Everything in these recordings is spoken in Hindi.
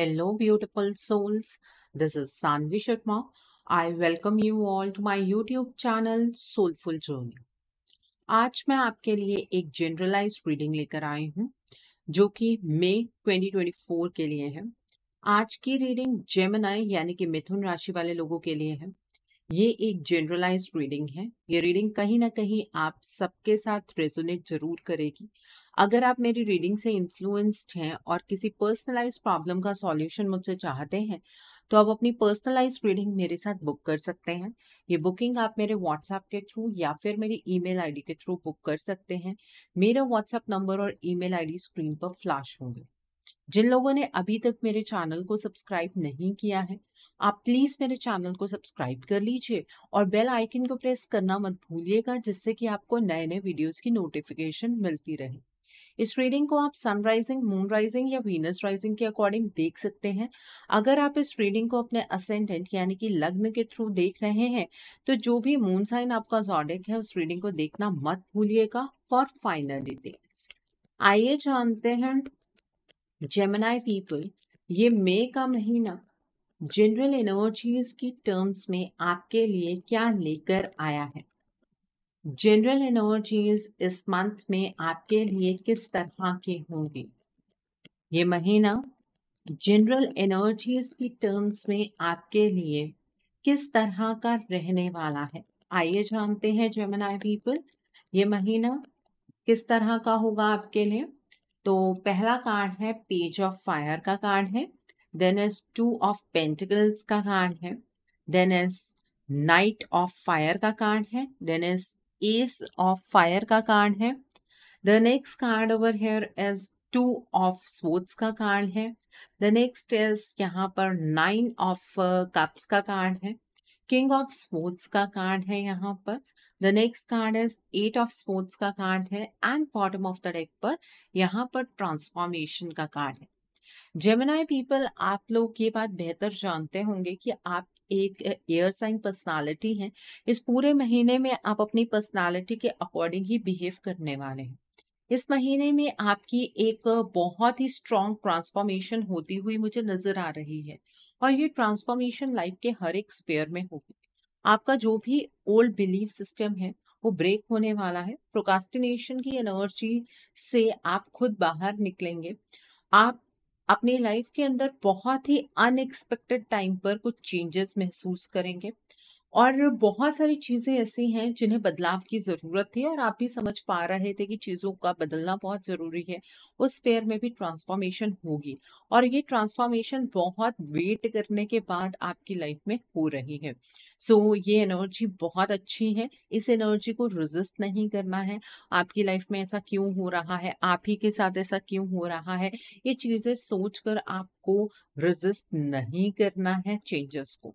Hello, beautiful souls. This is Sanvi Sharma. I welcome you all to my YouTube channel Soulful Journey. आज मैं आपके लिए एक जनरलाइज्ड रीडिंग लेकर आई हूँ जो कि मई 2024 के लिए है आज की रीडिंग जेमिनाई यानी कि मिथुन राशि वाले लोगों के लिए है ये एक जनरलाइज्ड रीडिंग है ये रीडिंग कहीं ना कहीं आप सबके साथ रेजोनेट ज़रूर करेगी अगर आप मेरी रीडिंग से इन्फ्लुएंस्ड हैं और किसी पर्सनलाइज प्रॉब्लम का सॉल्यूशन मुझसे चाहते हैं तो आप अपनी पर्सनलाइज रीडिंग मेरे साथ बुक कर सकते हैं। ये बुकिंग आप मेरे व्हाट्सएप के थ्रू या फिर मेरी ईमेल आईडी के थ्रू बुक कर सकते हैं। मेरा व्हाट्सएप नंबर और ईमेल आईडी स्क्रीन पर फ्लैश होंगे। जिन लोगों ने अभी तक मेरे चैनल को सब्सक्राइब नहीं किया है, आप प्लीज़ मेरे चैनल को सब्सक्राइब कर लीजिए और बेल आइकन को प्रेस करना मत भूलिएगा, जिससे कि आपको नए नए वीडियोस की नोटिफिकेशन मिलती रहे। इस रीडिंग को आप सनराइजिंग मून राइजिंग या वीनस राइजिंग के अकॉर्डिंग देख सकते हैं। अगर आप इस रीडिंग को अपने असेंडेंट यानी कि लग्न के थ्रू देख रहे हैं तो जो भी मून साइन आपका जॉडिक है, उस रीडिंग को देखना मत भूलिएगा फॉर फाइनल डिटेल्स। आइए जानते हैं जेमिनाई पीपल ये मे का महीना जनरल एनर्जीज की टर्म्स में आपके लिए क्या लेकर आया है? जनरल एनर्जीज इस मंथ में आपके लिए किस तरह के होंगी? ये महीना जनरल एनर्जीज की टर्म्स में आपके लिए किस तरह का रहने वाला है? आइए जानते हैं जेमिनाई पीपल ये महीना किस तरह का होगा आपके लिए? तो पहला कार्ड है पेज ऑफ़ फायर का कार्ड है then is two of pentacles का कार्ड है then is knight of fire का कार्ड है then is ace of fire का कार्ड है। The next card over here is two of swords का कार्ड है। द नेक्स्ट इज़ यहाँ पर नाइन ऑफ़ कप्स का कार्ड है। किंग ऑफ़ स्पोर्ट्स का कार्ड है यहाँ पर। The next card is eight of swords का कार्ड है and bottom of the deck पर यहाँ पर ट्रांसफॉर्मेशन का कार्ड है। जेमिनाई पीपल आप लोग ये बात बेहतर जानते होंगे कि आप एक एयर साइन पर्सनालिटी हैं, इस पूरे महीने में आप अपनी पर्सनालिटी के अकॉर्डिंग ही बिहेव करने वाले हैं। इस महीने में आपकी एक बहुत ही स्ट्रॉन्ग ट्रांसफॉर्मेशन होती हुई मुझे नज़र आ रही है और ये ट्रांसफॉर्मेशन लाइफ के हर एक स्पेयर में होगी। आपका जो भी ओल्ड बिलीफ सिस्टम है, वो ब्रेक होने वाला है। प्रोकास्टिनेशन की एनर्जी से आप खुद बाहर निकलेंगे। आप अपनी लाइफ के अंदर बहुत ही अनएक्सपेक्टेड टाइम पर कुछ चेंजेस महसूस करेंगे। और बहुत सारी चीज़ें ऐसी हैं जिन्हें बदलाव की ज़रूरत थी और आप भी समझ पा रहे थे कि चीज़ों का बदलना बहुत ज़रूरी है। उस पेयर में भी ट्रांसफॉर्मेशन होगी और ये ट्रांसफॉर्मेशन बहुत वेट करने के बाद आपकी लाइफ में हो रही है। सो so, ये एनर्जी बहुत अच्छी है इस एनर्जी को रेजिस्ट नहीं करना है। आपकी लाइफ में ऐसा क्यों हो रहा है? आप ही के साथ ऐसा क्यों हो रहा है? ये चीज़ें सोचकर आपको रेजिस्ट नहीं करना है चेंजेस को।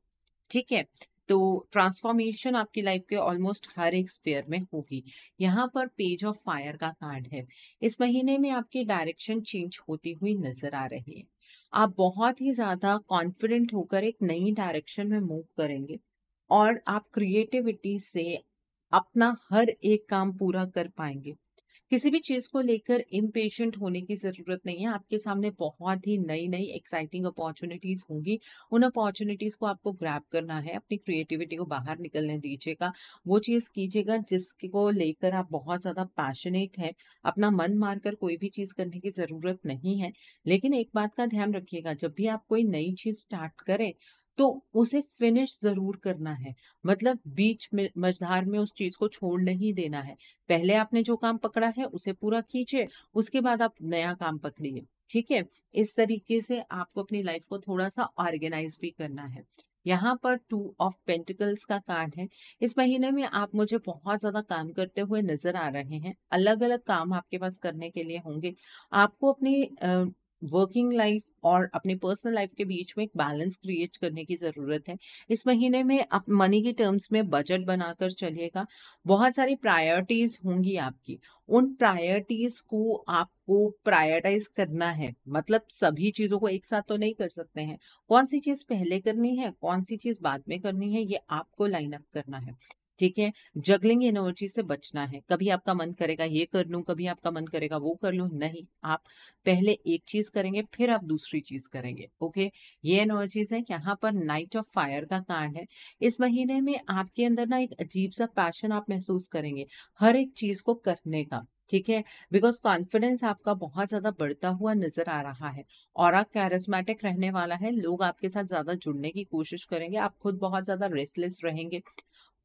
ठीक है? तो ट्रांसफॉर्मेशन आपकी लाइफ के ऑलमोस्ट हर एक स्पेयर में होगी। यहाँ पर पेज ऑफ़ फायर का कार्ड है। इस महीने में आपकी डायरेक्शन चेंज होती हुई नज़र आ रही है। आप बहुत ही ज़्यादा कॉन्फिडेंट होकर एक नई डायरेक्शन में मूव करेंगे और आप क्रिएटिविटी से अपना हर एक काम पूरा कर पाएँगे। किसी भी चीज़ को लेकर इम्पेशेंट होने की ज़रूरत नहीं है। आपके सामने बहुत ही नई नई एक्साइटिंग अपॉर्चुनिटीज़ होंगी। उन अपॉर्चुनिटीज़ को आपको ग्रैप करना है। अपनी क्रिएटिविटी को बाहर निकलने दीजिएगा। वो चीज़ कीजिएगा जिसको लेकर आप बहुत ज़्यादा पैशनेट है। अपना मन मारकर कोई भी चीज़ करने की ज़रूरत नहीं है। लेकिन एक बात का ध्यान रखिएगा, जब भी आप कोई नई चीज़ स्टार्ट करें तो उसे फिनिश ज़रूर करना है। मतलब बीच में, मझधार में उस चीज़ को छोड़ नहीं देना है। पहले आपने जो काम पकड़ा है, उसे पूरा कीजिए, उसके बाद आप नया काम पकड़िए, ठीक है? इस तरीके से आपको अपनी लाइफ को थोड़ा सा ऑर्गेनाइज भी करना है। यहाँ पर टू ऑफ़ पेंटिकल्स का कार्ड है। इस महीने में आप मुझे बहुत ज़्यादा काम करते हुए नज़र आ रहे हैं। अलग अलग काम आपके पास करने के लिए होंगे। आपको अपनी वर्किंग लाइफ और अपनी पर्सनल लाइफ के बीच में एक बैलेंस क्रिएट करने की ज़रूरत है। इस महीने में आप मनी के टर्म्स में बजट बनाकर चलिएगा। बहुत सारी प्रायोरिटीज होंगी आपकी। उन प्रायोरिटीज को आपको प्रायोरिटाइज करना है। मतलब सभी चीज़ों को एक साथ तो नहीं कर सकते हैं। कौन सी चीज़ पहले करनी है, कौन सी चीज़ बाद में करनी है, ये आपको लाइन अप करना है। ठीक है? जगलिंग एनर्जी से बचना है। कभी आपका मन करेगा, ये कर लूँ, कभी आपका मन करेगा, वो कर लूँ। नहीं, आप पहले एक चीज़ करेंगे, फिर आप दूसरी चीज़ करेंगे, ओके? ये एनर्जीज है यहाँ पर नाइट ऑफ़ फायर का कार्ड है। इस महीने में आपके अंदर ना एक अजीब सा पैशन आप महसूस करेंगे, हर एक चीज़ को करने का, ठीक है? बिकॉज़ कॉन्फिडेंस आपका बहुत ज़्यादा बढ़ता हुआ नज़र आ रहा है और आप कैरिस्मेटिक रहने वाला है, लोग आपके साथ ज़्यादा जुड़ने की कोशिश करेंगे, आप खुद बहुत ज़्यादा रेस्टलेस रहेंगे।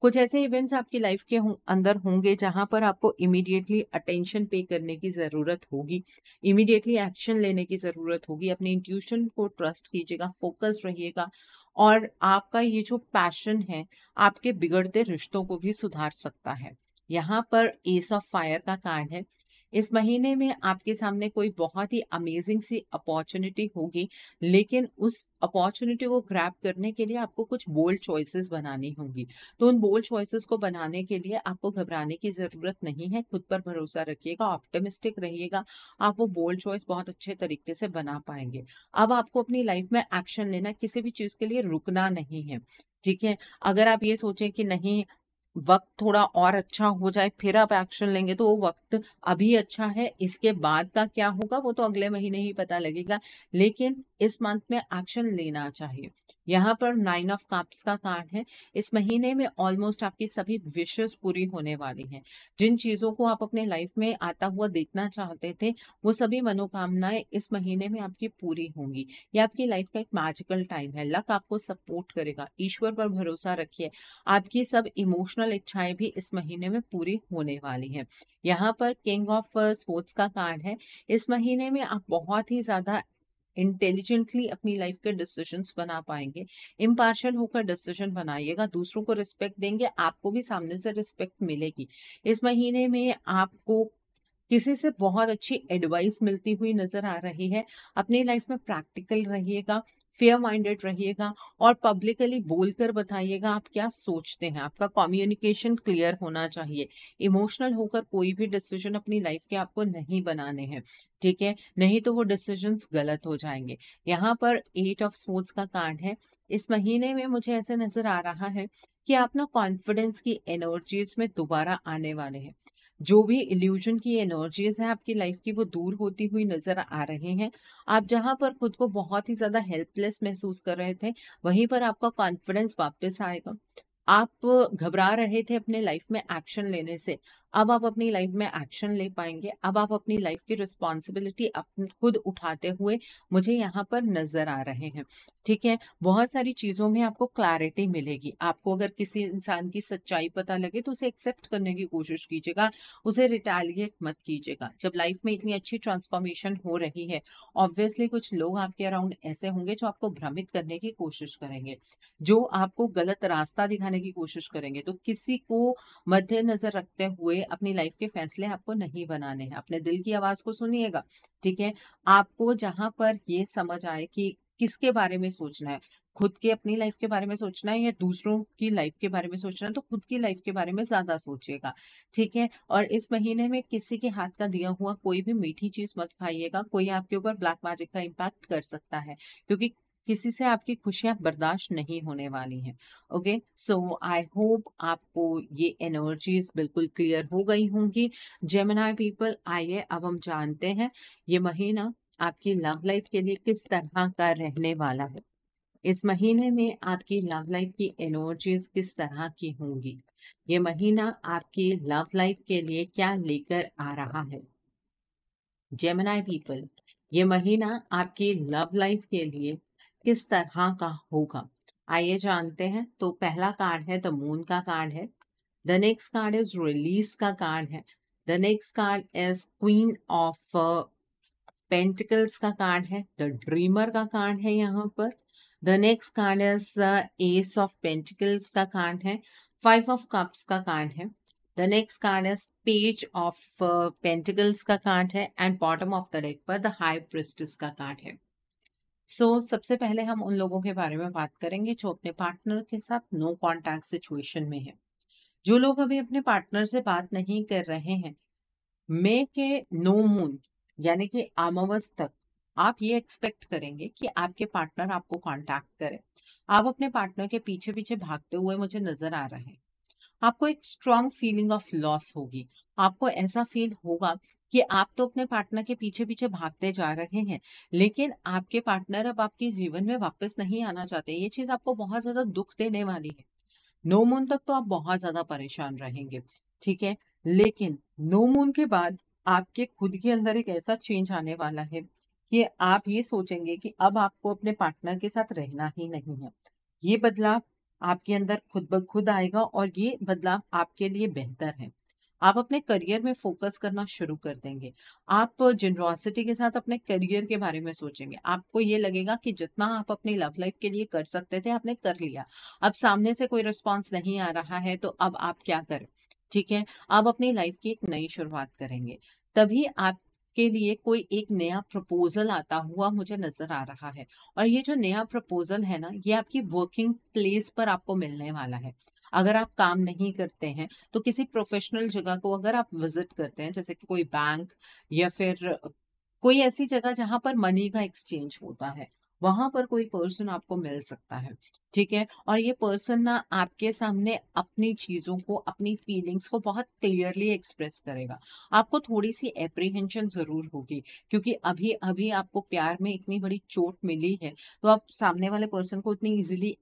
कुछ ऐसे इवेंट्स आपकी लाइफ के अंदर होंगे जहाँ पर आपको इमीडिएटली अटेंशन पे करने की ज़रूरत होगी। इमीडिएटली एक्शन लेने की ज़रूरत होगी। अपने इंट्यूशन को ट्रस्ट कीजिएगा फोकस रहिएगा और आपका ये जो पैशन है, आपके बिगड़ते रिश्तों को भी सुधार सकता है। यहाँ पर एस ऑफ़ फायर का कार्ड है। इस महीने में आपके सामने कोई बहुत ही अमेजिंग सी अपॉर्चुनिटी होगी, लेकिन उस अपॉर्चुनिटी को ग्रैप करने के लिए आपको कुछ बोल्ड चॉइसेस बनानी होंगी। तो उन बोल्ड चॉइसेस को बनाने के लिए आपको घबराने की ज़रूरत नहीं है, खुद पर भरोसा रखिएगा ऑप्टिमिस्टिक रहिएगा, आप वो बोल्ड चॉइस बहुत अच्छे तरीके से बना पाएँगे। अब आपको अपनी लाइफ में एक्शन लेना किसी भी चीज़ के लिए रुकना नहीं है, ठीक है? अगर आप ये सोचें कि नहीं वक्त थोड़ा और अच्छा हो जाए, फिर आप एक्शन लेंगे तो वो वक्त अभी अच्छा है, इसके बाद का क्या होगा वो तो अगले महीने ही पता लगेगा। लेकिन इस मंथ में एक्शन लेना चाहिए। यहाँ पर नाइन ऑफ़ कप्स का कार्ड है। इस महीने में ऑलमोस्ट आपकी सभी विशेष पूरी होने वाली हैं। जिन चीज़ों को आप अपने लाइफ में आता हुआ देखना चाहते थे, वो सभी मनोकामनाएँ इस महीने में आपकी पूरी होंगी। ये आपकी लाइफ का एक मैजिकल टाइम है। लक आपको सपोर्ट करेगा। ईश्वर पर भरोसा रखिए। आपकी सब इमोशनल इच्छाएँ भी इस महीने में पूरी होने वाली है। यहाँ पर किंग ऑफ़ स्पोर्ट्स का कार्ड है। इस महीने में आप बहुत ही ज़्यादा इंटेलिजेंटली अपनी लाइफ के डिसीजंस बना पाएँगे। इम्पार्शल होकर डिसीज़न बनाइएगा, दूसरों को रिस्पेक्ट देंगे, आपको भी सामने से रिस्पेक्ट मिलेगी। इस महीने में आपको किसी से बहुत अच्छी एडवाइस मिलती हुई नज़र आ रही है। अपनी लाइफ में प्रैक्टिकल रहिएगा। फेयर माइंडेड रहिएगा और पब्लिकली बोलकर बताइएगा आप क्या सोचते हैं। आपका कम्युनिकेशन क्लियर होना चाहिए। इमोशनल होकर कोई भी डिसीज़न अपनी लाइफ के आपको नहीं बनाने हैं। ठीक है? नहीं तो वो डिसीज़न गलत हो जाएँगे। यहाँ पर एट ऑफ़ स्पोर्ट्स का कार्ड है। इस महीने में मुझे ऐसे नज़र आ रहा है कि आप ना कॉन्फिडेंस की एनर्जीज में दोबारा आने वाले हैं। जो भी इल्यूजन की एनर्जीज हैं आपकी लाइफ की, वो दूर होती हुई नज़र आ रहे हैं। आप जहाँ पर खुद को बहुत ही ज़्यादा हेल्पलेस महसूस कर रहे थे, वहीं पर आपका कॉन्फिडेंस वापस आएगा। आप घबरा रहे थे अपने लाइफ में एक्शन लेने से। अब आप अपनी लाइफ में एक्शन ले पाएँगे। अब आप अपनी लाइफ की रिस्पॉन्सिबिलिटी खुद उठाते हुए मुझे यहाँ पर नज़र आ रहे हैं। ठीक है? बहुत सारी चीज़ों में आपको क्लैरिटी मिलेगी। आपको अगर किसी इंसान की सच्चाई पता लगे तो उसे एक्सेप्ट करने की कोशिश कीजिएगा। उसे रिटेलिएट मत कीजिएगा। जब लाइफ में इतनी अच्छी ट्रांसफॉर्मेशन हो रही है ऑब्वियसली कुछ लोग आपके अराउंड ऐसे होंगे जो आपको भ्रमित करने की कोशिश करेंगे। जो आपको गलत रास्ता दिखाने की कोशिश करेंगे। तो किसी को मद्देनजर रखते हुए अपनी लाइफ के फैसले आपको नहीं बनाने हैं। अपने दिल की आवाज़ को सुनिएगा, ठीक है? आपको जहाँ पर ये समझ आए कि किसके बारे में सोचना है, खुद के अपनी लाइफ के बारे में सोचना है या दूसरों की लाइफ के बारे में सोचना है तो खुद की लाइफ के बारे में ज़्यादा सोचिएगा, ठीक है? और इस महीने में किसी के हाथ का दिया हुआ कोई भी मीठी चीज़ मत खाइएगा, कोई आपके ऊपर ब्लैक मैजिक का इम्पैक्ट कर सकता है, क्योंकि किसी से आपकी खुशियाँ बर्दाश्त नहीं होने वाली हैं। ओके? सो आई होप आपको ये एनर्जीज बिल्कुल क्लियर हो गई होंगी। जेमिनाई पीपल आइए, अब हम जानते हैं ये महीना आपकी लव लाइफ के लिए किस तरह का रहने वाला है। इस महीने में आपकी लव लाइफ की एनर्जीज किस तरह की होंगी? ये महीना आपकी लव लाइफ के लिए क्या लेकर आ रहा है? जेमिनाई पीपल ये महीना आपकी लव लाइफ के लिए किस तरह का होगा? आइए जानते हैं। तो पहला कार्ड है, द मून का कार्ड है। The next card is release का कार्ड है। The next card is queen of pentacles का कार्ड है। द ड्रीमर का कार्ड है यहाँ पर। The next card is ace of pentacles का कार्ड है। फाइव ऑफ़ कप्स का कार्ड है। The next card is page of pentacles का कार्ड है। And bottom of the deck पर द हाई प्रिस्टिस का कार्ड है। सो so, सबसे पहले हम उन लोगों के बारे में बात करेंगे जो अपने पार्टनर के साथ नो कॉन्टैक्ट सिचुएशन में है। जो लोग अभी अपने पार्टनर से बात नहीं कर रहे हैं मे के नो मून यानी कि अमावस तक आप ये एक्सपेक्ट करेंगे कि आपके पार्टनर आपको कांटेक्ट करे। आप अपने पार्टनर के पीछे पीछे भागते हुए मुझे नज़र आ रहे हैं। आपको एक स्ट्रांग फीलिंग ऑफ़ लॉस होगी। आपको ऐसा फील होगा कि आप तो अपने पार्टनर के पीछे पीछे भागते जा रहे हैं, लेकिन आपके पार्टनर अब आपके जीवन में वापस नहीं आना चाहते, ये चीज़ आपको बहुत ज़्यादा दुख देने वाली है। नो मून तक तो आप बहुत ज़्यादा परेशान रहेंगे, ठीक है? लेकिन नो मून के बाद आपके खुद के अंदर एक ऐसा चेंज आने वाला है कि आप ये सोचेंगे कि अब आपको अपने पार्टनर के साथ रहना ही नहीं है। ये बदलाव आपके अंदर खुद ब खुद आएगा और ये बदलाव आपके लिए बेहतर है। आप अपने करियर में फोकस करना शुरू कर देंगे। आप जनरोसिटी के साथ अपने करियर के बारे में सोचेंगे। आपको ये लगेगा कि जितना आप अपनी लव लाइफ के लिए कर सकते थे, आपने कर लिया। अब सामने से कोई रिस्पॉन्स नहीं आ रहा है तो अब आप क्या करें? ठीक है? आप अपनी लाइफ की एक नई शुरुआत करेंगे। तभी आप के लिए कोई एक नया प्रपोजल आता हुआ मुझे नज़र आ रहा है। और ये जो नया प्रपोजल है ना, ये आपकी वर्किंग प्लेस पर आपको मिलने वाला है। अगर आप काम नहीं करते हैं तो किसी प्रोफेशनल जगह को अगर आप विज़िट करते हैं, जैसे कि कोई बैंक या फिर कोई ऐसी जगह जहाँ पर मनी का एक्सचेंज होता है, वहाँ पर कोई पर्सन आपको मिल सकता है, ठीक है? और ये पर्सन ना आपके सामने अपनी चीज़ों को, अपनी फीलिंग्स को बहुत क्लियरली एक्सप्रेस करेगा। आपको थोड़ी सी एप्रीहेंशन ज़रूर होगी, क्योंकि अभी अभी आपको प्यार में इतनी बड़ी चोट मिली है तो आप सामने वाले पर्सन को इतनी इजीली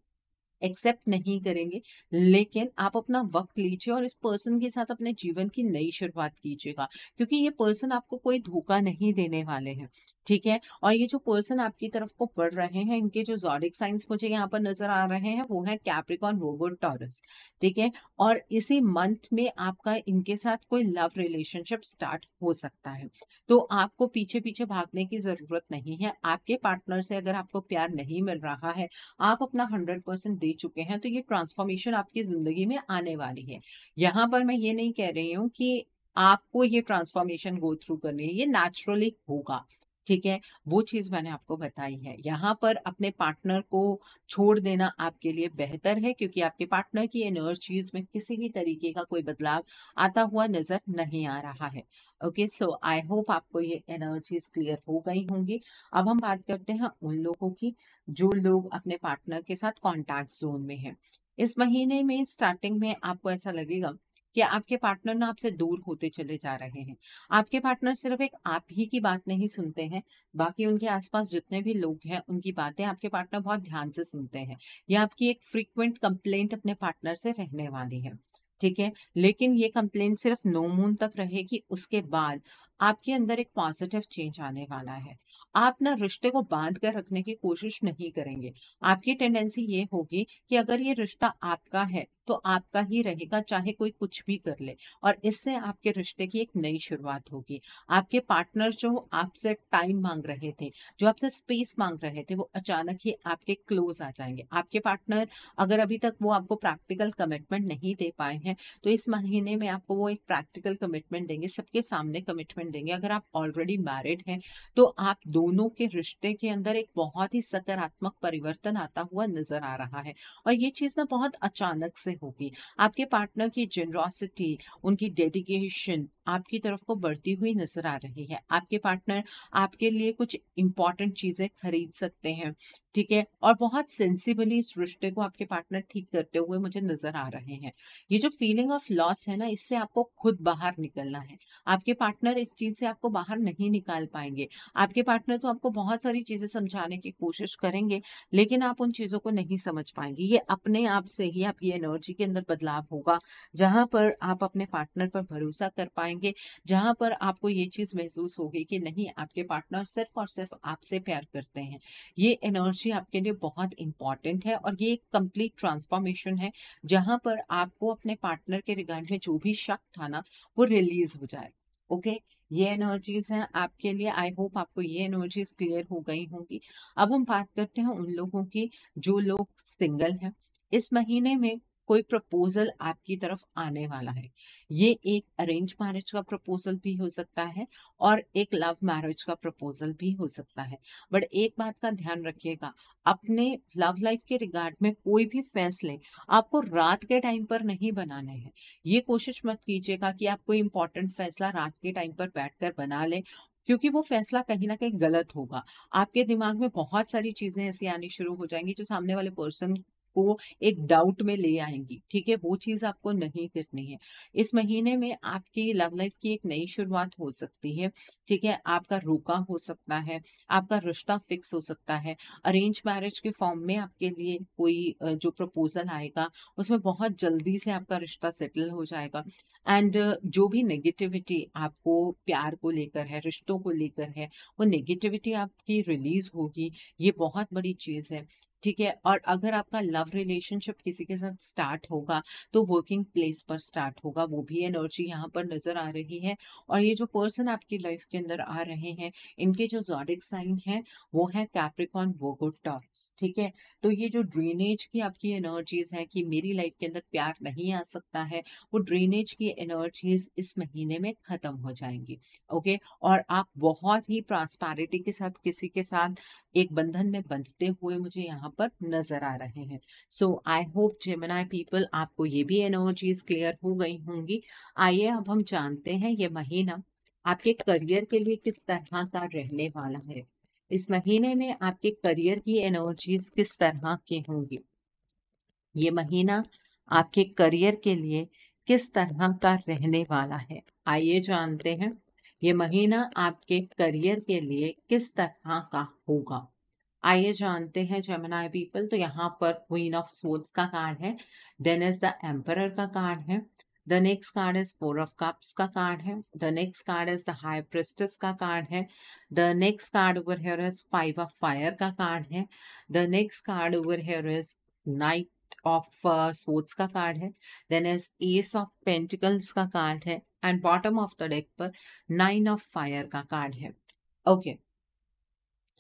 एक्सेप्ट नहीं करेंगे, लेकिन आप अपना वक्त लीजिए और इस पर्सन के साथ अपने जीवन की नई शुरुआत कीजिएगा, क्योंकि ये पर्सन आपको कोई धोखा नहीं देने वाले हैं। ठीक है? और ये जो पर्सन आपकी तरफ़ को पढ़ रहे हैं, इनके जो जॉडिक साइंस मुझे यहाँ पर नज़र आ रहे हैं, वो है कैप्रिकॉन वोगो टॉरस ठीक है? और इसी मंथ में आपका इनके साथ कोई लव रिलेशनशिप स्टार्ट हो सकता है। तो आपको पीछे पीछे भागने की ज़रूरत नहीं है। आपके पार्टनर से अगर आपको प्यार नहीं मिल रहा है, आप अपना हंड्रेड परसेंट दे चुके हैं तो ये ट्रांसफॉर्मेशन आपकी ज़िंदगी में आने वाली है। यहाँ पर मैं ये नहीं कह रही हूँ कि आपको ये ट्रांसफॉर्मेशन गो थ्रू करनी है, ये नेचुरली होगा। ठीक है, वो चीज़ मैंने आपको बताई है। यहाँ पर अपने पार्टनर को छोड़ देना आपके लिए बेहतर है, क्योंकि आपके पार्टनर की एनर्जीज में किसी भी तरीके का कोई बदलाव आता हुआ नज़र नहीं आ रहा है। ओके, सो आई होप आपको ये एनर्जीज क्लियर हो गई होंगी। अब हम बात करते हैं उन लोगों की, जो लोग अपने पार्टनर के साथ कॉन्टैक्ट जोन में है। इस महीने में स्टार्टिंग में आपको ऐसा लगेगा कि आपके पार्टनर ना आपसे दूर होते चले जा रहे हैं। आपके पार्टनर सिर्फ़ एक आप ही की बात नहीं सुनते हैं, बाकी उनके आसपास जितने भी लोग हैं, उनकी बातें आपके पार्टनर बहुत ध्यान से सुनते हैं। या आपकी एक फ्रीक्वेंट कंप्लेंट अपने पार्टनर से रहने वाली है, ठीक है? लेकिन ये कंप्लेन सिर्फ़ नो मून तक रहेगी, उसके बाद आपके अंदर एक पॉजिटिव चेंज आने वाला है। आप ना रिश्ते को बाँध कर रखने की कोशिश नहीं करेंगे। आपकी टेंडेंसी ये होगी कि अगर ये रिश्ता आपका है तो आपका ही रहेगा, चाहे कोई कुछ भी कर ले। और इससे आपके रिश्ते की एक नई शुरुआत होगी। आपके पार्टनर जो आपसे टाइम मांग रहे थे, जो आपसे स्पेस मांग रहे थे, वो अचानक ही आपके क्लोज आ जाएँगे। आपके पार्टनर अगर अभी तक वो आपको प्रैक्टिकल कमिटमेंट नहीं दे पाए हैं तो इस महीने में आपको वो एक प्रैक्टिकल कमिटमेंट देंगे, सबके सामने कमिटमेंट देंगे, अगर आप ऑलरेडी मैरिड हैं तो आप दोनों के रिश्ते के अंदर एक बहुत ही सकारात्मक परिवर्तन आता हुआ नज़र आ रहा है। और ये चीज़ ना बहुत अचानक से होगी। आपके पार्टनर की जेनरॉसिटी उनकी डेडिकेशन आपकी तरफ़ को बढ़ती हुई नज़र आ रही है। आपके पार्टनर आपके लिए कुछ इंपॉर्टेंट चीज़ें खरीद सकते हैं, ठीक है? और बहुत सेंसिबली इस रिश्ते को आपके पार्टनर ठीक करते हुए मुझे नज़र आ रहे हैं। ये जो फीलिंग ऑफ़ लॉस है ना, इससे आपको खुद बाहर निकलना है। आपके पार्टनर इस चीज़ से आपको बाहर नहीं निकाल पाएँगे। आपके पार्टनर तो आपको बहुत सारी चीज़ें समझाने की कोशिश करेंगे, लेकिन आप उन चीज़ों को नहीं समझ पाएँगे। ये अपने आप से ही आपकी एनर्जी के अंदर बदलाव होगा, जहाँ पर आप अपने पार्टनर पर भरोसा कर पाएँगे। जहाँ पर आपको ये चीज़ महसूस होगी कि नहीं, आपके पार्टनर सिर्फ़ और सिर्फ़ आपसे प्यार करते हैं। ये एनर्जी आपके लिए बहुत इंपॉर्टेंट है और ये एक कंप्लीट ट्रांसफॉर्मेशन है, जहाँ पर आपको अपने पार्टनर के रिगार्ड में जो भी शक था ना, वो रिलीज़ हो जाए। ओके? ये एनर्जीज हैं आपके लिए। आई होप आपको ये एनर्जीज क्लियर हो गई होंगी। अब हम बात करते हैं उन लोगों की, जो लोग सिंगल हैं। इस महीने में कोई प्रपोजल आपकी तरफ़ आने वाला है। ये एक अरेंज मैरिज का प्रपोजल भी हो सकता है और एक लव मैरिज का प्रपोजल भी हो सकता है। बट एक बात का ध्यान रखिएगा, अपने लव लाइफ के रिगार्ड में कोई भी फैसले आपको रात के टाइम पर नहीं बनाने हैं। ये कोशिश मत कीजिएगा कि आप कोई इंपॉर्टेंट फैसला रात के टाइम पर बैठकर बना लें, क्योंकि वो फैसला कहीं ना कहीं गलत होगा। आपके दिमाग में बहुत सारी चीज़ें ऐसी आनी शुरू हो जाएँगी जो सामने वाले पर्सन आपको एक डाउट में ले आएँगी, ठीक है? वो चीज़ आपको नहीं करनी है। इस महीने में आपकी लव लाइफ की एक नई शुरुआत हो सकती है, ठीक है? आपका रोका हो सकता है, आपका रिश्ता फिक्स हो सकता है। अरेंज मैरिज के फॉर्म में आपके लिए कोई जो प्रपोजल आएगा, उसमें बहुत जल्दी से आपका रिश्ता सेटल हो जाएगा। एंड जो भी नेगेटिविटी आपको प्यार को लेकर है, रिश्तों को लेकर है, वो नेगेटिविटी आपकी रिलीज़ होगी। ये बहुत बड़ी चीज़ है। ठीक है, और अगर आपका लव रिलेशनशिप किसी के साथ स्टार्ट होगा तो वर्किंग प्लेस पर स्टार्ट होगा, वो भी एनर्जी यहाँ पर नज़र आ रही है। और ये जो पर्सन आपकी लाइफ के अंदर आ रहे हैं, इनके जो जॉडिक साइन है, वो है कैप्रिकॉन वोगो टॉर्स ठीक है? तो ये जो ड्रेनेज की आपकी एनर्जीज है कि मेरी लाइफ के अंदर प्यार नहीं आ सकता है, वो ड्रेनेज की एनर्जीज इस महीने में खत्म हो जाएँगी ओके और आप बहुत ही ट्रांसपैरिटी के साथ, किसी के साथ एक बंधन में बंधते हुए मुझे यहाँ यहाँ पर नज़र आ रहे हैं। So I hope Gemini people आपको ये भी एनर्जीज क्लियर हो गई होंगी। आइए अब हम जानते हैं ये महीना आपके करियर के लिए किस तरह का रहने वाला है। इस महीने में आपके करियर की एनर्जीज किस तरह की होंगी? ये महीना आपके करियर के लिए किस तरह का रहने वाला है? आइए जानते हैं, ये महीना आपके करियर के लिए किस तरह का होगा। आइए जानते हैं जेमिनाई पीपल तो यहाँ पर क्वीन ऑफ़ सोल्स का कार्ड है देन इज़ द एम्पर का कार्ड है the next card is four of cups का कार्ड है the next card is the high priestess का कार्ड है the next card over here is five of fire का कार्ड है the next card over here is knight of swords का कार्ड है then is ace of pentacles का कार्ड है and bottom of the deck पर नाइन ऑफ़ फायर का कार्ड है okay okay.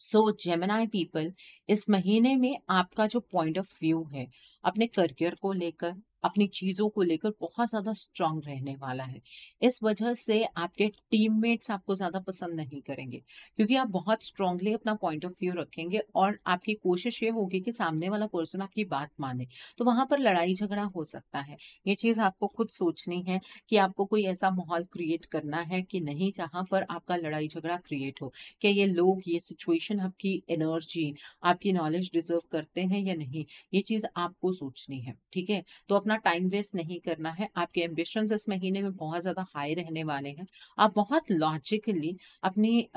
So Gemini people इस महीने में आपका जो पॉइंट ऑफ़ व्यू है, अपने करियर को लेकर अपनी चीज़ों को लेकर बहुत ज़्यादा स्ट्रांग रहने वाला है। इस वजह से आपके टीममेट्स आपको ज़्यादा पसंद नहीं करेंगे, क्योंकि आप बहुत स्ट्रांगली अपना पॉइंट ऑफ़ व्यू रखेंगे और आपकी कोशिश ये होगी कि सामने वाला पर्सन आपकी बात माने। तो वहाँ पर लड़ाई झगड़ा हो सकता है। ये चीज़ आपको खुद सोचनी है कि आपको कोई ऐसा माहौल क्रिएट करना है कि नहीं जहाँ पर आपका लड़ाई झगड़ा क्रिएट हो क्या ये लोग, ये सिचुएशन आपकी एनर्जी आपकी नॉलेज डिजर्व करते हैं या नहीं, ये चीज़ आपको सोचनी है, ठीक है? तो टाइम वेस्ट नहीं करना है। आपके एम्बिशन इस महीने में बहुत ज़्यादा हाई रहने वाले हैं। आप बहुत लॉजिकली अपनी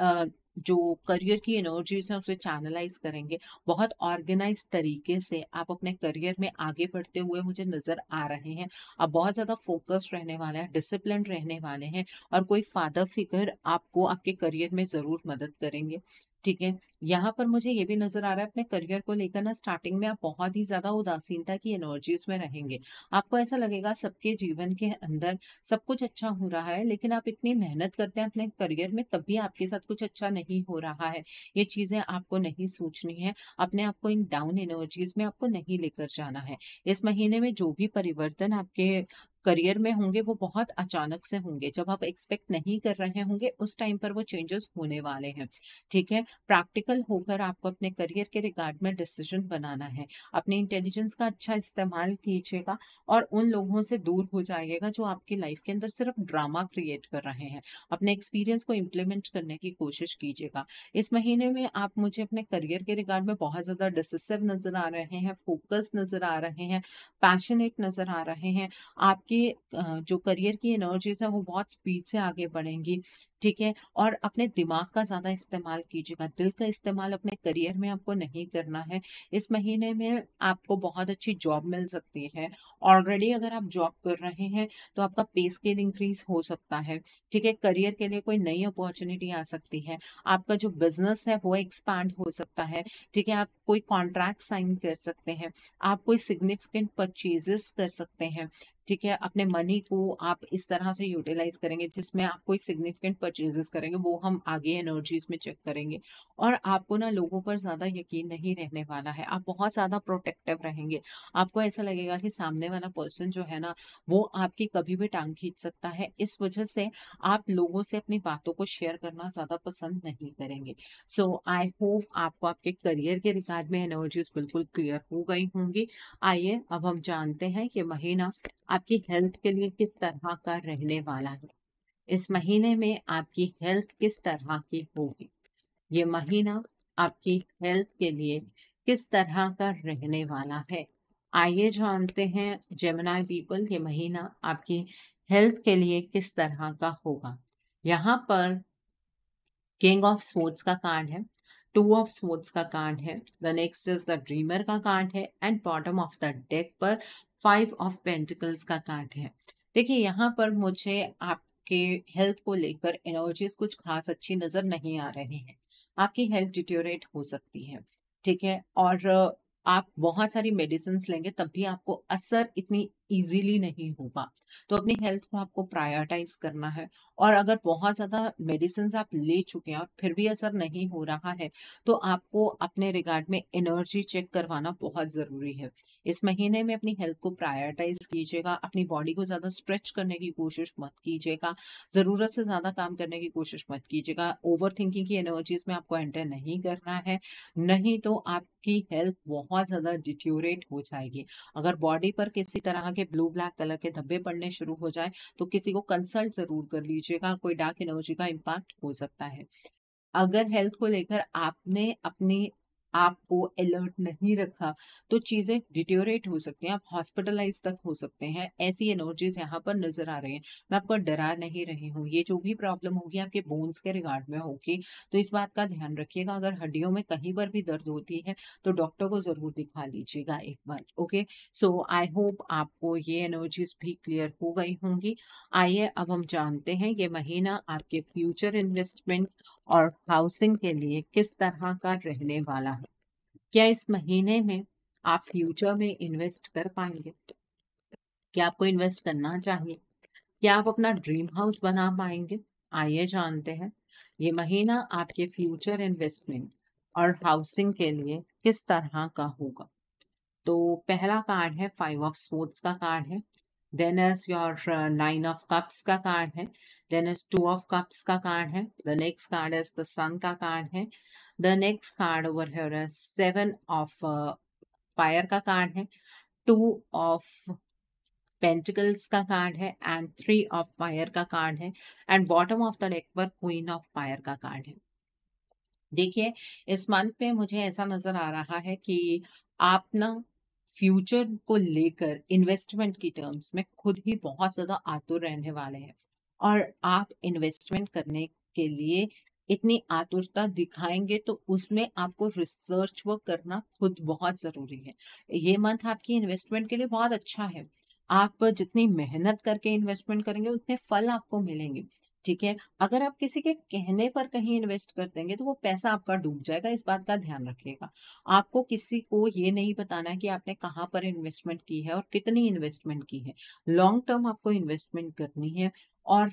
जो करियर की एनर्जीज है उसे चैनलाइज करेंगे। बहुत ऑर्गेनाइज तरीके से आप अपने करियर में आगे बढ़ते हुए मुझे नज़र आ रहे हैं। आप बहुत ज़्यादा फोकस रहने वाले हैं डिसिप्लिन रहने वाले हैं और कोई फादर फिगर आपको आपके करियर में ज़रूर मदद करेंगे। ठीक है। यहाँ पर मुझे ये भी नज़र आ रहा है, अपने करियर को लेकर ना स्टार्टिंग में आप बहुत ही ज़्यादा उदासीनता की एनर्जीज में रहेंगे। आपको ऐसा लगेगा सबके जीवन के अंदर सब कुछ अच्छा हो रहा है, लेकिन आप इतनी मेहनत करते हैं अपने करियर में, तब भी आपके साथ कुछ अच्छा नहीं हो रहा है। ये चीज़ें आपको नहीं सोचनी है, अपने आप को इन डाउन एनर्जीज में आपको नहीं लेकर जाना है। इस महीने में जो भी परिवर्तन आपके करियर में होंगे, वो बहुत अचानक से होंगे। जब आप एक्सपेक्ट नहीं कर रहे होंगे, उस टाइम पर वो चेंजेस होने वाले हैं। ठीक है? प्रैक्टिकल होकर आपको अपने करियर के रिगार्ड में डिसीज़न बनाना है। अपने इंटेलिजेंस का अच्छा इस्तेमाल कीजिएगा और उन लोगों से दूर हो जाइएगा जो आपकी लाइफ के अंदर सिर्फ़ ड्रामा क्रिएट कर रहे हैं। अपने एक्सपीरियंस को इम्प्लीमेंट करने की कोशिश कीजिएगा। इस महीने में आप मुझे अपने करियर के रिगार्ड में बहुत ज़्यादा डिसिसिव नज़र आ रहे हैं फोकस नज़र आ रहे हैं पैशनेट नज़र आ रहे हैं। आप आपकी जो करियर की एनर्जीज है वो बहुत स्पीड से आगे बढ़ेंगी। ठीक है? और अपने दिमाग का ज़्यादा इस्तेमाल कीजिएगा, दिल का इस्तेमाल अपने करियर में आपको नहीं करना है। इस महीने में आपको बहुत अच्छी जॉब मिल सकती है। ऑलरेडी अगर आप जॉब कर रहे हैं तो आपका पे स्केल इंक्रीज हो सकता है। ठीक है? करियर के लिए कोई नई अपॉर्चुनिटी आ सकती है। आपका जो बिज़नेस है, वो एक्सपैंड हो सकता है। ठीक है? आप कोई कॉन्ट्रैक्ट साइन कर सकते हैं। आप कोई सिग्निफिकेंट परचेजेस कर सकते हैं। ठीक है? अपने मनी को आप इस तरह से यूटिलाइज करेंगे, जिसमें आप कोई सिग्निफिकेंट परचेजेस करेंगे, वो हम आगे एनर्जीज में चेक करेंगे। और आपको ना लोगों पर ज़्यादा यकीन नहीं रहने वाला है। आप बहुत ज़्यादा प्रोटेक्टिव रहेंगे। आपको ऐसा लगेगा कि सामने वाला पर्सन जो है ना, वो आपकी कभी भी टांग खींच सकता है। इस वजह से आप लोगों से अपनी बातों को शेयर करना ज़्यादा पसंद नहीं करेंगे। सो आई होप आपको आपके करियर के रिगार्ड में एनर्जीज बिल्कुल क्लियर हो गई होंगी। आइए, अब हम जानते हैं कि महीना आपकी हेल्थ के लिए किस तरह का रहने वाला है। इस महीने में आपकी हेल्थ किस तरह की होगी? ये महीना आपकी हेल्थ के लिए किस तरह का रहने वाला है? आइए जानते हैं जेमिनाई पीपल ये महीना आपकी हेल्थ के लिए किस तरह का होगा। यहाँ पर किंग ऑफ़ स्पोर्ट्स का कार्ड है टू ऑफ़ स्पोर्ट्स का कार्ड है the next is the dreamer का कार्ड है and bottom of the deck पर फाइव ऑफ़ पेंटिकल्स का कार्ड है। देखिए, यहाँ पर मुझे आपके हेल्थ को लेकर एनर्जीज कुछ खास अच्छी नज़र नहीं आ रहे हैं। आपकी हेल्थ डिटोरेट हो सकती है, ठीक है? और आप बहुत सारी मेडिसिन लेंगे तब भी आपको असर इतनी इजीली नहीं होगा। तो अपनी हेल्थ को आपको प्रायोरिटाइज करना है और अगर बहुत ज़्यादा मेडिसिन आप ले चुके हैं और फिर भी असर नहीं हो रहा है तो आपको अपने रिगार्ड में एनर्जी चेक करवाना बहुत ज़रूरी है। इस महीने में अपनी हेल्थ को प्रायोरिटाइज कीजिएगा, अपनी बॉडी को ज़्यादा स्ट्रेच करने की कोशिश मत कीजिएगा, ज़रूरत से ज़्यादा काम करने की कोशिश मत कीजिएगा। ओवर थिंकिंग की एनर्जीज में आपको एंटर नहीं करना है, नहीं तो आपकी हेल्थ बहुत ज़्यादा डिट्योरेट हो जाएगी। अगर बॉडी पर किसी तरह के के ब्लू ब्लैक कलर के धब्बे पड़ने शुरू हो जाए तो किसी को कंसल्ट ज़रूर कर लीजिएगा, कोई डार्क एनर्जी का इम्पैक्ट हो सकता है। अगर हेल्थ को लेकर आपने अपनी आपको अलर्ट नहीं रखा तो चीज़ें डिटोरेट हो सकती हैं, आप हॉस्पिटलाइज तक हो सकते हैं, ऐसी एनर्जीज यहाँ पर नज़र आ रही हैं। मैं आपको डरा नहीं रही हूँ, ये जो भी प्रॉब्लम होगी आपके बोन्स के रिगार्ड में होगी तो इस बात का ध्यान रखिएगा, अगर हड्डियों में कहीं पर भी दर्द होती है तो डॉक्टर को ज़रूर दिखा लीजिएगा एक बार, ओके? सो आई होप आपको ये एनर्जीज भी क्लियर हो गई होंगी। आइए, अब हम जानते हैं ये महीना आपके फ्यूचर इन्वेस्टमेंट और हाउसिंग के लिए किस तरह का रहने वाला क्या इस महीने में आप फ्यूचर में इन्वेस्ट कर पाएँगे? क्या आपको इन्वेस्ट करना चाहिए? क्या आप अपना ड्रीम हाउस बना पाएँगे? आइए जानते हैं, ये महीना आपके फ्यूचर इन्वेस्टमेंट और हाउसिंग के लिए किस तरह का होगा। तो पहला कार्ड है फाइव ऑफ़ स्पोर्ट्स का कार्ड है, then is your nine of cups का कार्ड है, then is two of cups का कार्ड है, the next card is the sun का कार्ड है the next card over here seven of fire का कार्ड है, टू ऑफ़ पेंटिकल्स का कार्ड है, एंड थ्री ऑफ़ फायर का कार्ड है, and bottom of the deck पर क्वीन ऑफ़ फायर का कार्ड है। देखिए, इस मंथ में मुझे ऐसा नज़र आ रहा है कि आप ना फ्यूचर को लेकर इन्वेस्टमेंट की टर्म्स में खुद ही बहुत ज़्यादा आतुर रहने वाले हैं, और आप इन्वेस्टमेंट करने के लिए इतनी आतुरता दिखाएँगे तो उसमें आपको रिसर्च वर्क करना खुद बहुत ज़रूरी है। ये मंथ आपकी इन्वेस्टमेंट के लिए बहुत अच्छा है। आप जितनी मेहनत करके इन्वेस्टमेंट करेंगे, उतने फल आपको मिलेंगे, ठीक है? अगर आप किसी के कहने पर कहीं इन्वेस्ट कर देंगे तो वो पैसा आपका डूब जाएगा, इस बात का ध्यान रखिएगा। आपको किसी को ये नहीं बताना कि आपने कहाँ पर इन्वेस्टमेंट की है और कितनी इन्वेस्टमेंट की है। लॉन्ग टर्म आपको इन्वेस्टमेंट करनी है। और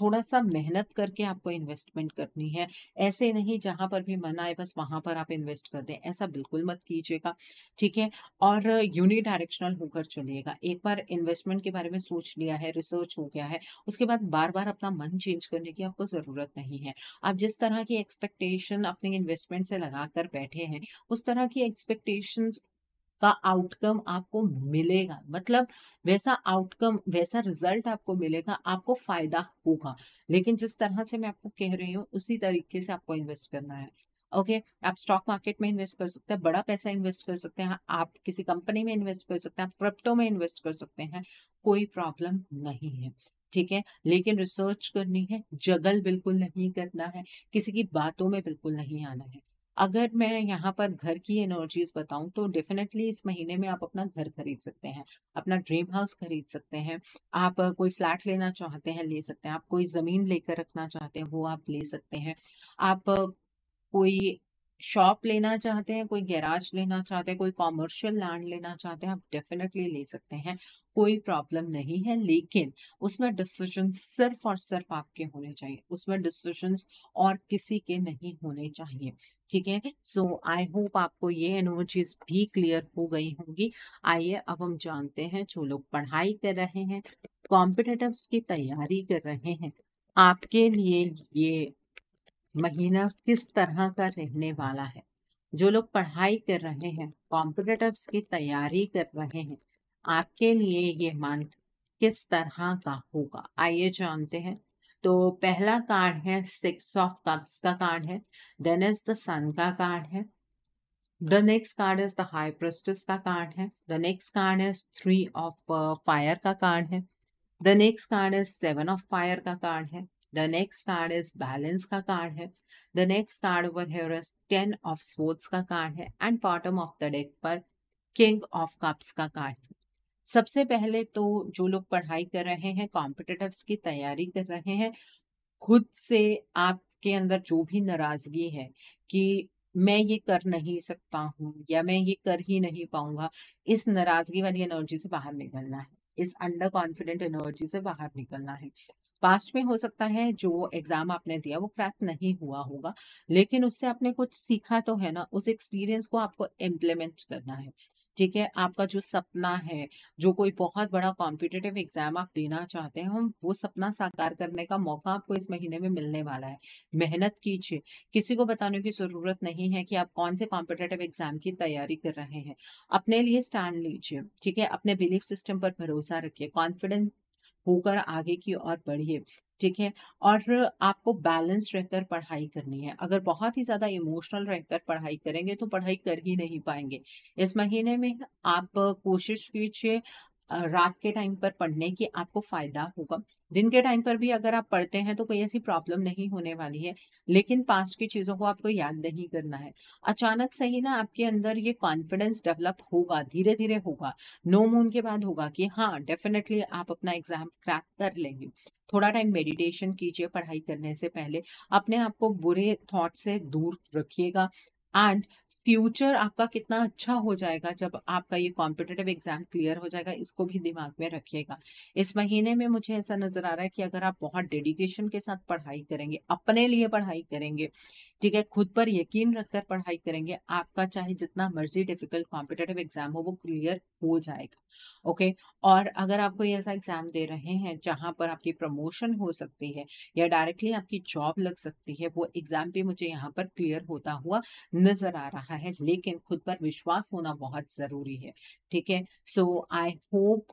थोड़ा सा मेहनत करके आपको इन्वेस्टमेंट करनी है। ऐसे नहीं जहाँ पर भी मन आए, बस वहाँ पर आप इन्वेस्ट कर दें। ऐसा बिल्कुल मत कीजिएगा, ठीक है? और यूनि डायरेक्शनल होकर चलिएगा। एक बार इन्वेस्टमेंट के बारे में सोच लिया है रिसर्च हो गया है, उसके बाद बार बार अपना मन चेंज करने की आपको ज़रूरत नहीं है। आप जिस तरह की एक्सपेक्टेशन अपने इन्वेस्टमेंट से लगाकर बैठे हैं, उस तरह की एक्सपेक्टेशन का आउटकम आपको मिलेगा। मतलब वैसा आउटकम वैसा रिज़ल्ट आपको मिलेगा आपको फ़ायदा होगा। लेकिन जिस तरह से मैं आपको कह रही हूँ उसी तरीके से आपको इन्वेस्ट करना है। ओके? okay, आप स्टॉक मार्केट में इन्वेस्ट कर सकते हैं बड़ा पैसा इन्वेस्ट कर सकते हैं आप किसी कंपनी में इन्वेस्ट कर सकते हैं क्रिप्टो में इन्वेस्ट कर सकते हैं कोई प्रॉब्लम नहीं है। ठीक है? लेकिन रिसर्च करनी है जगल बिल्कुल नहीं करना है किसी की बातों में बिल्कुल नहीं आना है। अगर मैं यहाँ पर घर की एनर्जीज बताऊँ तो डेफिनेटली इस महीने में आप अपना घर खरीद सकते हैं, अपना ड्रीम हाउस खरीद सकते हैं, आप कोई फ्लैट लेना चाहते हैं, ले सकते हैं, आप कोई ज़मीन लेकर रखना चाहते हैं, वो आप ले सकते हैं, आप कोई शॉप लेना चाहते हैं, कोई गैराज लेना चाहते हैं, कोई कॉमर्शियल लैंड लेना चाहते हैं, आप डेफिनेटली ले सकते हैं, कोई प्रॉब्लम नहीं है, लेकिन उसमें डिसीज़न सिर्फ़ और सिर्फ़ आपके होने चाहिए, उसमें डिसीज़न और किसी के नहीं होने चाहिए, ठीक है? सो आई होप आपको ये एनर्जीज भी क्लियर हो गई होंगी। आइए, अब हम जानते हैं जो लोग पढ़ाई कर रहे हैं कॉम्पिटेटिव्स की तैयारी कर रहे हैं, आपके लिए ये महीना किस तरह का रहने वाला है? जो लोग पढ़ाई कर रहे हैं कॉम्पिटेटिव्स की तैयारी कर रहे हैं, आपके लिए ये मंथ किस तरह का होगा? आइए जानते हैं। तो पहला कार्ड है सिक्स ऑफ़ कप्स का कार्ड है देन इज़ द सन का कार्ड है the next card is the high priestess का कार्ड है the next card is three of fire का कार्ड है the next card is seven of fire का कार्ड है the next card is balance का कार्ड है. The next card over here is ten of swords का कार्ड है and bottom of the deck पर किंग ऑफ़ कप्स का कार्ड है. सबसे पहले तो जो लोग पढ़ाई कर रहे हैं कॉम्पिटेटिव्स की तैयारी कर रहे हैं, खुद से आपके अंदर जो भी नाराज़गी है कि मैं ये कर नहीं सकता हूँ या मैं ये कर ही नहीं पाऊँगा, इस नाराज़गी वाली एनर्जी से बाहर निकलना है. इस अंडर कॉन्फिडेंट एनर्जी से बाहर निकलना है. पास्ट में हो सकता है, जो एग्ज़ाम आपने दिया वो क्रैक नहीं हुआ होगा, लेकिन उससे आपने कुछ सीखा तो है ना, उस एक्सपीरियंस को आपको इम्प्लीमेंट करना है। ठीक है, आपका जो सपना है, जो कोई बहुत बड़ा कॉम्पिटेटिव एग्ज़ाम आप देना चाहते हैं हम वो सपना साकार करने का मौका आपको इस महीने में मिलने वाला है। मेहनत कीजिए, किसी को बताने की ज़रूरत नहीं है कि आप कौन से कॉम्पिटेटिव एग्ज़ाम की तैयारी कर रहे हैं। अपने लिए स्टैंड लीजिए, ठीक है, अपने बिलीफ सिस्टम पर भरोसा रखिए, कॉन्फिडेंस होकर आगे की ओर बढ़िए, ठीक है? और आपको बैलेंस रहकर पढ़ाई करनी है। अगर बहुत ही ज़्यादा इमोशनल रहकर पढ़ाई करेंगे तो पढ़ाई कर ही नहीं पाएँगे। इस महीने में आप कोशिश कीजिए रात के टाइम पर पढ़ने की आपको फ़ायदा होगा। दिन के टाइम पर भी अगर आप पढ़ते हैं तो कोई ऐसी प्रॉब्लम नहीं होने वाली है, लेकिन पास्ट की चीज़ों को आपको याद नहीं करना है। अचानक से ही ना आपके अंदर ये कॉन्फिडेंस डेवलप होगा धीरे धीरे होगा। नो मून के बाद होगा कि हाँ डेफिनेटली आप अपना एग्ज़ाम क्रैक कर लेंगे। थोड़ा टाइम मेडिटेशन कीजिए पढ़ाई करने से पहले। अपने आप को बुरे थॉट से दूर रखिएगा। एंड फ्यूचर आपका कितना अच्छा हो जाएगा जब आपका ये कॉम्पिटेटिव एग्ज़ाम क्लियर हो जाएगा, इसको भी दिमाग में रखिएगा। इस महीने में मुझे ऐसा नज़र आ रहा है कि अगर आप बहुत डेडिकेशन के साथ पढ़ाई करेंगे, अपने लिए पढ़ाई करेंगे ठीक है, खुद पर यकीन रखकर पढ़ाई करेंगे, आपका चाहे जितना मर्ज़ी डिफ़िकल्ट कॉम्पिटेटिव एग्ज़ाम हो, वो क्लियर हो जाएगा ओके और अगर आप कोई ऐसा एग्ज़ाम दे रहे हैं, जहाँ पर आपकी प्रमोशन हो सकती है, या डायरेक्टली आपकी जॉब लग सकती है, वो एग्ज़ाम भी मुझे यहाँ पर क्लियर होता हुआ नज़र आ रहा है, लेकिन खुद पर विश्वास होना बहुत ज़रूरी है, ठीक है? सो आई होप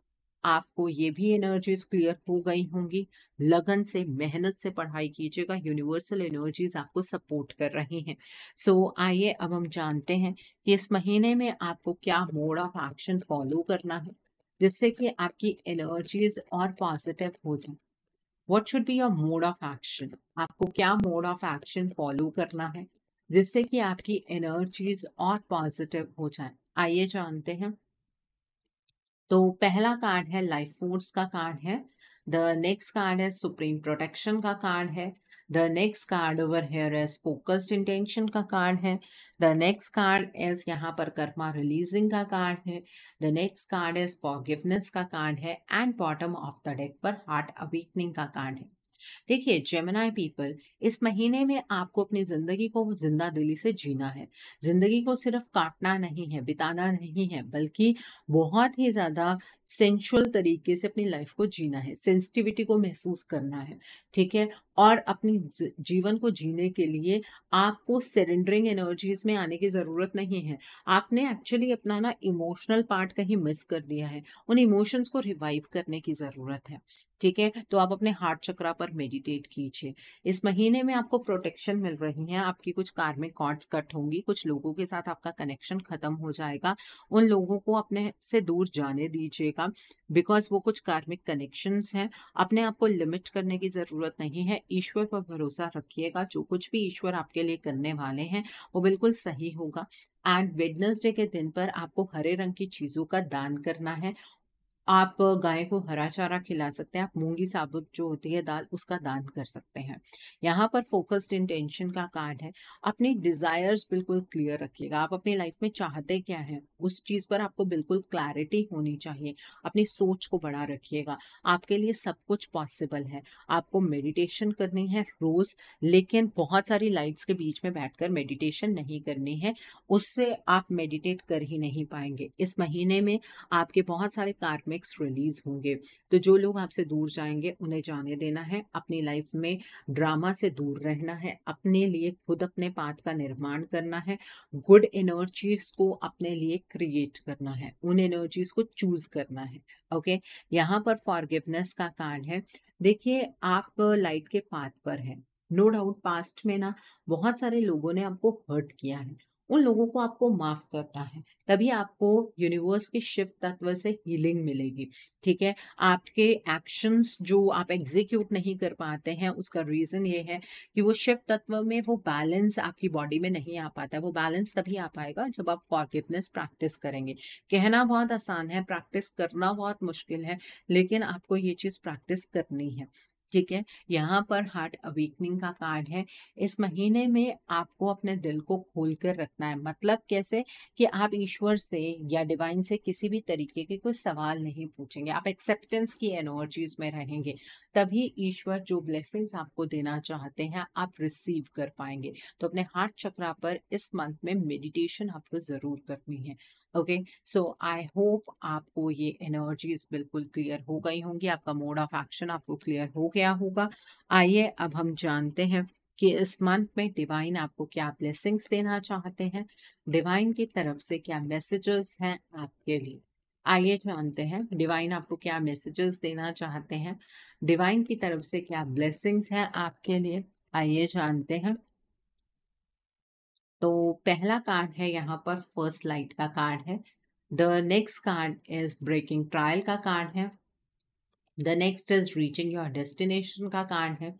आपको ये भी एनर्जीज क्लियर हो गई होंगी। लगन से मेहनत से पढ़ाई कीजिएगा यूनिवर्सल एनर्जीज आपको सपोर्ट कर रही हैं। सो so, आइए अब हम जानते हैं कि इस महीने में आपको क्या मोड ऑफ़ एक्शन फॉलो करना है जिससे कि आपकी एनर्जीज और पॉजिटिव हो जाए। What should be your mode of action आपको क्या मोड ऑफ़ एक्शन फॉलो करना है जिससे कि आपकी एनर्जीज और पॉजिटिव हो जाए? आइए जानते हैं। तो पहला कार्ड है लाइफ फोर्स का कार्ड है, द नेक्स्ट कार्ड है सुप्रीम प्रोटेक्शन का कार्ड है, the next card over here is focused intention का कार्ड है, द नेक्स्ट कार्ड एज यहाँ पर कर्मा रिलीजिंग का कार्ड है, the next card is forgiveness का कार्ड है, and bottom of the deck पर हार्ट अवेकनिंग का कार्ड है। देखिए जेमिनाई पीपल इस महीने में आपको अपनी ज़िंदगी को ज़िंदा दिली से जीना है। ज़िंदगी को सिर्फ़ काटना नहीं है, बिताना नहीं है, बल्कि बहुत ही ज़्यादा सेंशुअल तरीके से अपनी लाइफ को जीना है, सेंसिटिविटी को महसूस करना है, ठीक है? और अपनी जीवन को जीने के लिए आपको सरेंडरिंग एनर्जीज में आने की ज़रूरत नहीं है। आपने एक्चुअली अपना ना इमोशनल पार्ट कहीं मिस कर दिया है। उन इमोशंस को रिवाइव करने की ज़रूरत है, ठीक है? तो आप अपने हार्ट चक्रा पर मेडिटेट कीजिए। इस महीने में आपको प्रोटेक्शन मिल रही है, आपकी कुछ कार्मिक कॉर्ड्स कट होंगी, कुछ लोगों के साथ आपका कनेक्शन खत्म हो जाएगा। उन लोगों को अपने से दूर जाने दीजिएगा बिकॉज़ वो कुछ कार्मिक कनेक्शंस हैं, अपने आप को लिमिट करने की ज़रूरत नहीं है। ईश्वर पर भरोसा रखिएगा, जो कुछ भी ईश्वर आपके लिए करने वाले हैं, वो बिल्कुल सही होगा। एंड वेडनेसडे के दिन पर आपको हरे रंग की चीज़ों का दान करना है। आप गाय को हरा चारा खिला सकते हैं, आप मूँगी साबुत जो होती है दाल, उसका दान कर सकते हैं। यहाँ पर फोकस्ड इंटेंशन का कार्ड है। अपनी डिजायर्स बिल्कुल क्लियर रखिएगा। आप अपनी लाइफ में चाहते क्या है? उस चीज़ पर आपको बिल्कुल क्लैरिटी होनी चाहिए। अपनी सोच को बढ़ा रखिएगा। आपके लिए सब कुछ पॉसिबल है। आपको मेडिटेशन करनी है रोज, लेकिन बहुत सारी लाइट्स के बीच में बैठकर मेडिटेशन नहीं करनी है। उससे आप मेडिटेट कर ही नहीं पाएँगे। इस महीने में आपके बहुत सारे कार्मिक्स रिलीज़ होंगे। तो जो लोग आपसे दूर जाएँगे, उन्हें जाने देना है। अपनी लाइफ में ड्रामा से दूर रहना है। अपने लिए खुद अपने पाथ का निर्माण करना है। गुड एनर्जीज को अपने लिए क्रिएट करना है, उन एनर्जीज को चूज़ करना है ओके? यहाँ पर फॉरगिवनेस का कार्ड है। देखिए, आप लाइट के पाथ पर है। नो डाउट पास्ट में ना बहुत सारे लोगों ने आपको हर्ट किया है। उन लोगों को आपको माफ़ करना है, तभी आपको यूनिवर्स के शिव तत्व से हीलिंग मिलेगी, ठीक है? आपके एक्शंस जो आप एग्जीक्यूट नहीं कर पाते हैं, उसका रीजन ये है कि वो शिव तत्व में वो बैलेंस आपकी बॉडी में नहीं आ पाता, वो बैलेंस तभी आ पाएगा जब आप फॉरगिवनेस प्रैक्टिस करेंगे। कहना बहुत आसान है प्रैक्टिस करना बहुत मुश्किल है, लेकिन आपको ये चीज़ प्रैक्टिस करनी है। ठीक है? यहाँ पर हार्ट अवेकनिंग का कार्ड है। इस महीने में आपको अपने दिल को खोल कर रखना है। मतलब कैसे? कि आप ईश्वर से या डिवाइन से किसी भी तरीके के कोई सवाल नहीं पूछेंगे। आप एक्सेप्टेंस की एनर्जीज में रहेंगे। तभी ईश्वर जो ब्लेसिंग्स आपको देना चाहते हैं, आप रिसीव कर पाएँगे। तो अपने हार्ट चक्रा पर इस मंथ में मेडिटेशन आपको ज़रूर करनी है। ओके सो आई होप आपको ये एनर्जीज बिल्कुल क्लियर हो गई होंगी। आपका मोड ऑफ़ एक्शन आपको क्लियर हो गया होगा। आइए अब हम जानते हैं कि इस मंथ में डिवाइन आपको क्या ब्लेसिंग्स देना चाहते हैं। डिवाइन की तरफ़ से क्या मैसेजेस हैं आपके लिए? आइए जानते हैं, डिवाइन आपको क्या मैसेजेस देना चाहते हैं? डिवाइन की तरफ़ से क्या ब्लेसिंग्स हैं आपके लिए? आइए जानते हैं। तो पहला कार्ड है यहाँ पर, फ़र्स्ट लाइट का कार्ड है। The next card is breaking trail का कार्ड है। The next is reaching your destination का कार्ड है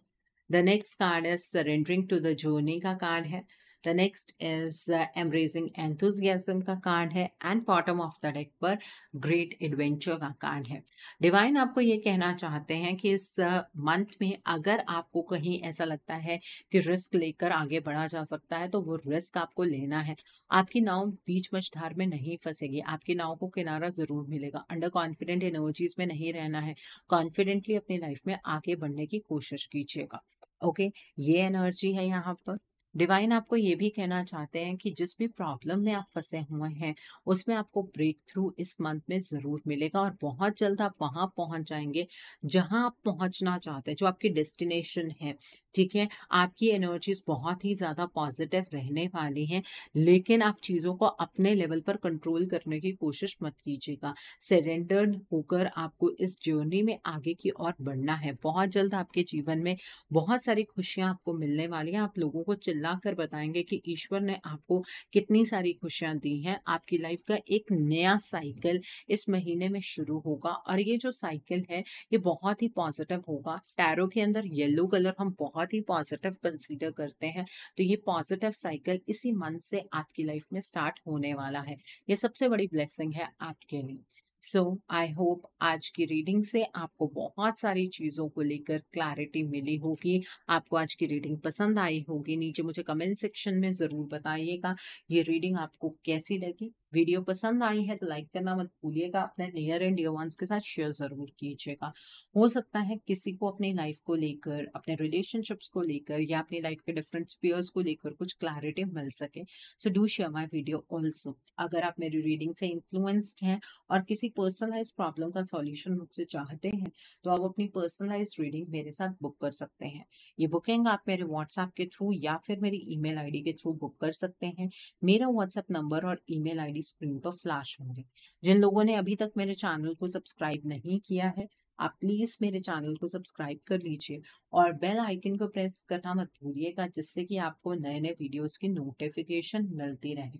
the next card is surrendering to the journey का कार्ड है the next is embracing enthusiasm का कार्ड है and bottom of the deck पर ग्रेट एडवेंचर का कार्ड है। डिवाइन आपको ये कहना चाहते हैं कि इस मंथ uh, में अगर आपको कहीं ऐसा लगता है कि रिस्क लेकर आगे बढ़ा जा सकता है तो वो रिस्क आपको लेना है। आपकी नाव बीच मछधार में नहीं फंसेगी आपकी नाव को किनारा ज़रूर मिलेगा। अंडर कॉन्फिडेंट एनर्जीज में नहीं रहना है। कॉन्फिडेंटली अपनी लाइफ में आगे बढ़ने की कोशिश कीजिएगा। ओके okay, ये एनर्जी है यहाँ पर। डिवाइन आपको ये भी कहना चाहते हैं कि जिस भी प्रॉब्लम में आप फंसे हुए हैं, उसमें आपको ब्रेक थ्रू इस मंथ में ज़रूर मिलेगा और बहुत जल्द आप वहाँ पहुँच जाएँगे, जहाँ आप पहुँचना चाहते हैं, जो आपकी डेस्टिनेशन है, ठीक है? आपकी एनर्जीज बहुत ही ज़्यादा पॉजिटिव रहने वाली हैं, लेकिन आप चीज़ों को अपने लेवल पर कंट्रोल करने की कोशिश मत कीजिएगा। सरेंडर्ड होकर आपको इस जर्नी में आगे की ओर बढ़ना है। बहुत जल्द आपके जीवन में बहुत सारी खुशियाँ आपको मिलने वाली हैं, आप लोगों को चिल्ला कर बताएँगे कि ईश्वर ने आपको कितनी सारी खुशियाँ दी हैं। आपकी लाइफ का एक नया साइकिल इस महीने में शुरू होगा और ये जो साइकिल है, ये बहुत ही पॉजिटिव होगा। टैरो के अंदर येलो कलर हम बहुत ही पॉजिटिव कंसीडर करते हैं तो ये पॉजिटिव साइकिल इसी मंथ से आपकी लाइफ में स्टार्ट होने वाला है। ये सबसे बड़ी ब्लेसिंग है आपके लिए। सो आई होप आज की रीडिंग से आपको बहुत सारी चीज़ों को लेकर क्लैरिटी मिली होगी। आपको आज की रीडिंग पसंद आई होगी। नीचे मुझे कमेंट सेक्शन में ज़रूर बताइएगा। ये रीडिंग आपको कैसी लगी? वीडियो पसंद आई है तो लाइक करना मत भूलिएगा। अपने नियर एंड डियर वंस के साथ शेयर ज़रूर कीजिएगा। हो सकता है किसी को अपनी लाइफ को लेकर, अपने रिलेशनशिप्स को लेकर या अपनी लाइफ के डिफरेंट स्पीयर्स को लेकर कुछ क्लैरिटी मिल सके। So do share my video also अगर आप मेरी रीडिंग से इन्फ्लुएंस्ड हैं और किसी पर्सनलाइज प्रॉब्लम का सॉल्यूशन मुझसे चाहते हैं तो आप अपनी पर्सनलाइज रीडिंग मेरे साथ बुक कर सकते हैं। ये बुकिंग आप मेरे व्हाट्सएप के थ्रू या फिर मेरी ईमेल आईडी के थ्रू बुक कर सकते हैं। मेरा व्हाट्सएप नंबर और ईमेल आईडी स्क्रीन पर फ्लैश होंगे। जिन लोगों ने अभी तक मेरे चैनल को सब्सक्राइब नहीं किया है, आप प्लीज़ मेरे चैनल को सब्सक्राइब कर लीजिए और बेल आइकन को प्रेस करना मत भूलिएगा, जिससे कि आपको नए नए वीडियोस की नोटिफिकेशन मिलती रहे।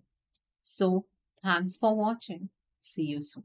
So thanks for watching see you soon